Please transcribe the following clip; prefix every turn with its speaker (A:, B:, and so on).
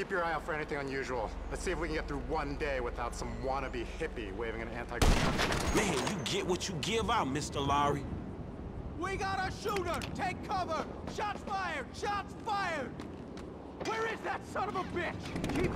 A: Keep your eye out for anything unusual. Let's see if we can get through one day without some wannabe hippie waving an anti
B: Man, you get what you give out, Mr. Lowry.
C: We got a shooter! Take cover! Shots fired! Shots fired! Where is that son of a bitch? Keep!